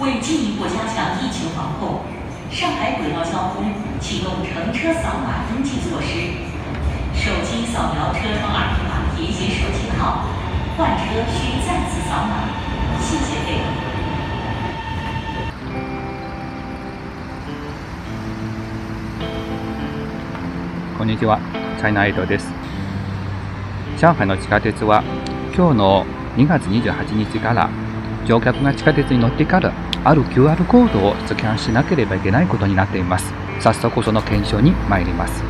为进一步加强疫情防控，上海轨道交通启动乘车扫码登记措施。手机扫描车窗二维码填写手机号，换车需再次扫码。谢谢配合。こんにちは、チャイナエイトです。上海の地下鉄は今日の2月28日から乗客が地下鉄に乗ってから ある QR コードをスキャンしなければいけないことになっています。早速その検証に参ります。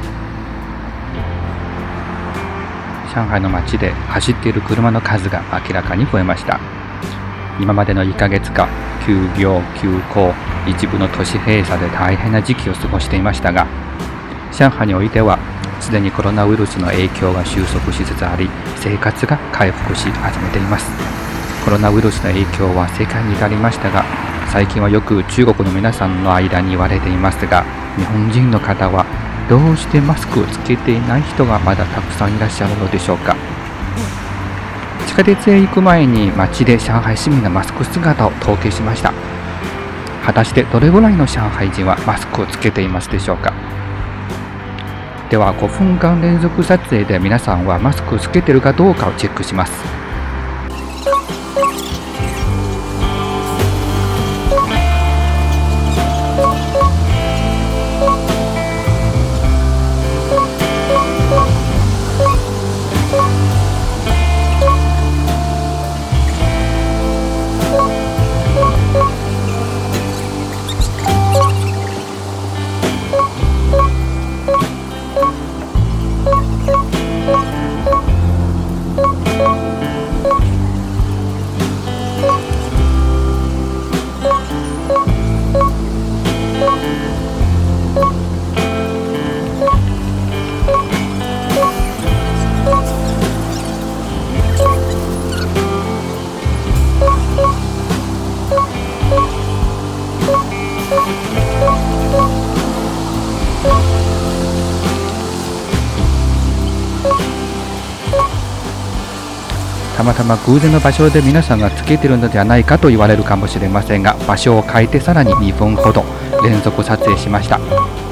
上海の街で走っている車の数が明らかに増えました。今までの1ヶ月間、休業、休校、一部の都市閉鎖で大変な時期を過ごしていましたが、上海においてはすでにコロナウイルスの影響が収束しつつあり生活が回復し始めていますコロナウイルスの影響は世界に至りましたが最近はよく中国の皆さんの間に言われていますが日本人の方はどうしてマスクをつけていない人がまだたくさんいらっしゃるのでしょうか？地下鉄へ行く前に街で上海市民のマスク姿を統計しました。果たしてどれぐらいの上海人はマスクをつけていますでしょうか？では5分間連続撮影で皆さんはマスクをつけてるかどうかをチェックします。たまたま偶然の場所で皆さんがつけてるのではないかと言われるかもしれませんが場所を変えてさらに2分ほど連続撮影しました。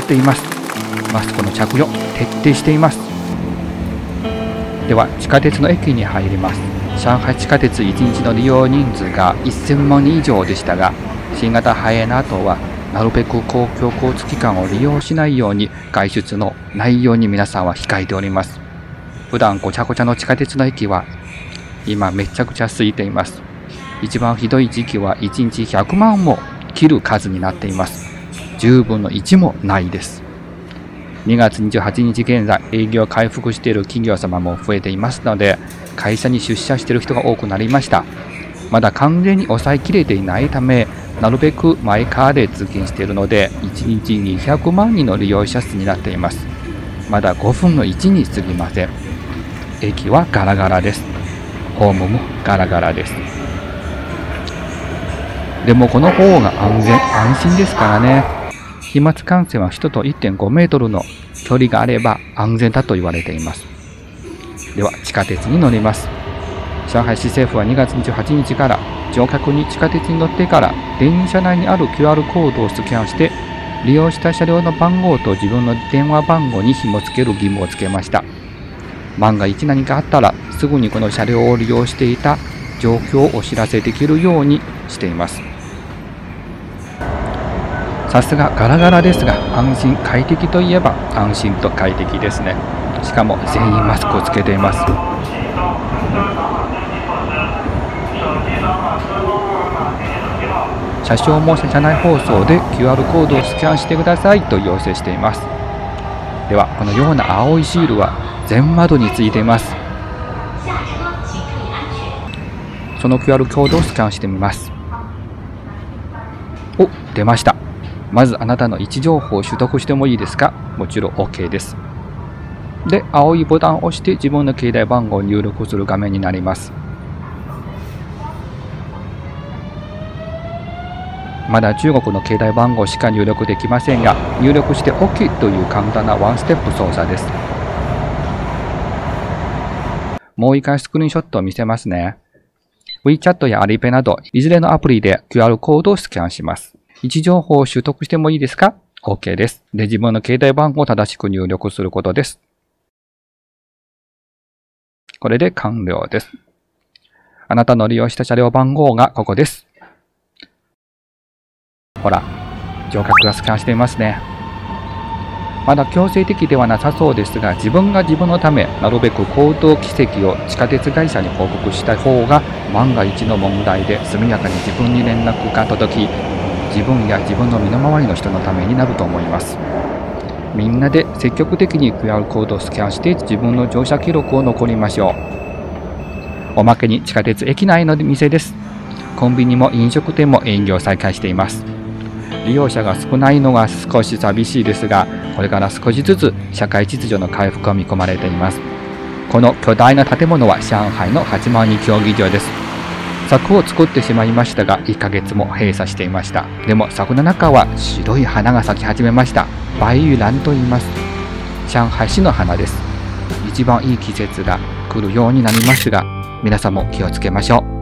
けています。マスクの着用徹底しています。では地下鉄の駅に入ります。上海地下鉄1日の利用人数が1000万人以上でしたが新型肺炎の後はなるべく公共交通機関を利用しないように外出のないように皆さんは控えております。普段ごちゃごちゃの地下鉄の駅は今めちゃくちゃ空いています。一番ひどい時期は1日100万も切る数になっています。10分の1もないです。2月28日現在営業回復している企業様も増えていますので会社に出社している人が多くなりました。まだ完全に抑えきれていないためなるべくマイカーで通勤しているので1日200万人の利用者数になっています。まだ5分の1に過ぎません。駅はガラガラです。ホームもガラガラです。でもこの方が安全安心ですからね。飛沫感染は人と1.5メートルの距離があれば安全だと言われています。では地下鉄に乗ります。上海市政府は2月28日から乗客に地下鉄に乗ってから電車内にある QR コードをスキャンして利用した車両の番号と自分の電話番号に紐付ける義務をつけました。万が一何かあったらすぐにこの車両を利用していた状況をお知らせできるようにしています。さすがガラガラですが安心快適といえば安心と快適ですね。しかも全員マスクをつけています。車掌も車内放送で QR コードをスキャンしてくださいと要請しています。ではこのような青いシールは全窓についています。その QR コードをスキャンしてみます。お出ました。まずあなたの位置情報を取得してもいいですか？もちろん OK です。で青いボタンを押して自分の携帯番号を入力する画面になります。まだ中国の携帯番号しか入力できませんが入力して OK という簡単なワンステップ操作です。もう一回スクリーンショットを見せますね。WeChat やアリペなどいずれのアプリで QR コードをスキャンします。位置情報を取得してもいいですか ?OK です。で、自分の携帯番号を正しく入力することです。これで完了です。あなたの利用した車両番号がここです。ほら、乗客がスキャンしていますね。まだ強制的ではなさそうですが、自分が自分のため、なるべく行動軌跡を地下鉄会社に報告した方が、万が一の問題で速やかに自分に連絡が届き、自分や自分の身の回りの人のためになると思います。みんなで積極的に QR コードをスキャンして自分の乗車記録を残りましょう。おまけに地下鉄駅内の店です。コンビニも飲食店も営業再開しています。利用者が少ないのが少し寂しいですが、これから少しずつ社会秩序の回復が見込まれています。この巨大な建物は上海の八幡二競技場です。柵を作ってしまいましたが、1ヶ月も閉鎖していました。でも柵の中は白い花が咲き始めました。梅雨蘭と言います。上海市の花です。一番いい季節が来るようになりますが、皆さんも気をつけましょう。